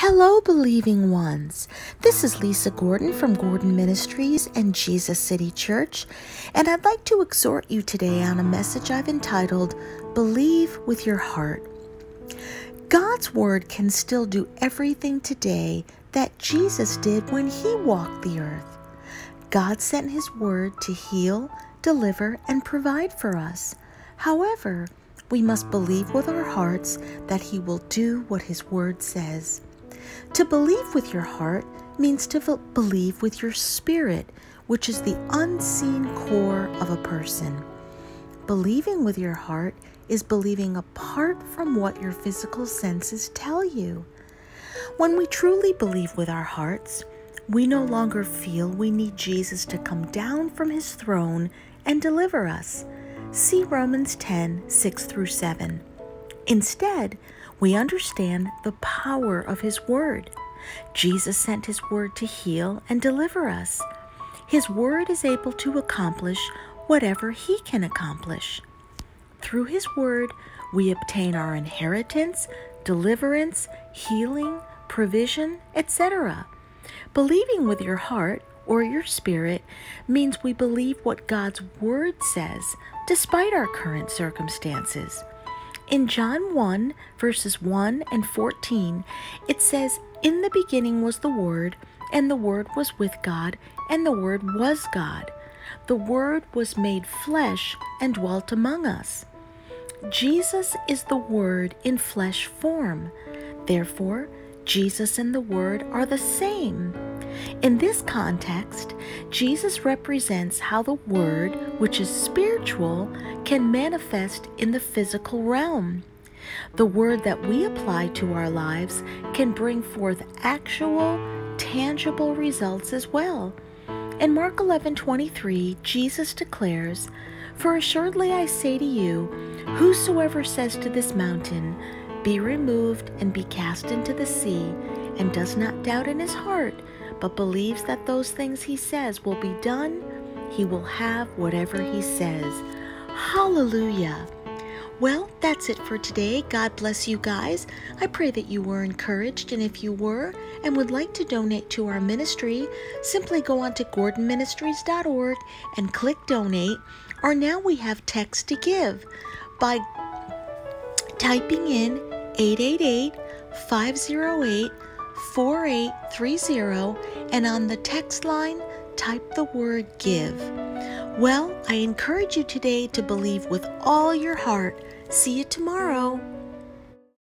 Hello, believing ones. This is Lisa Gordon from Gordon Ministries and Jesus City Church, and I'd like to exhort you today on a message I've entitled Believe with Your Heart. God's Word can still do everything today that Jesus did when He walked the earth. God sent His Word to heal, deliver, and provide for us. However, we must believe with our hearts that He will do what His Word says. To believe with your heart means to believe with your spirit, which is the unseen core of a person. Believing with your heart is believing apart from what your physical senses tell you. When we truly believe with our hearts, we no longer feel we need Jesus to come down from his throne and deliver us. See Romans 10 6 through 7. Instead, we understand the power of His Word. Jesus sent His Word to heal and deliver us. His Word is able to accomplish whatever He can accomplish. Through His Word, we obtain our inheritance, deliverance, healing, provision, etc. Believing with your heart or your spirit means we believe what God's Word says, despite our current circumstances. In John 1, verses 1 and 14, it says, In the beginning was the Word, and the Word was with God, and the Word was God. The Word was made flesh and dwelt among us. Jesus is the Word in flesh form. Therefore, Jesus and the Word are the same. In this context, Jesus represents how the Word, which is spiritual, can manifest in the physical realm. The Word that we apply to our lives can bring forth actual, tangible results as well. In Mark 11:23, Jesus declares, "For assuredly I say to you, whosoever says to this mountain, be removed and be cast into the sea, and does not doubt in his heart, but believes that those things he says will be done, he will have whatever he says. Hallelujah. Well, that's it for today. God bless you guys. I pray that you were encouraged, and if you were and would like to donate to our ministry, simply go on to gordonministries.org and click donate, or now we have text to give by typing in 888 508 4830 and on the text line, type the word give. Well, I encourage you today to believe with all your heart. See you tomorrow.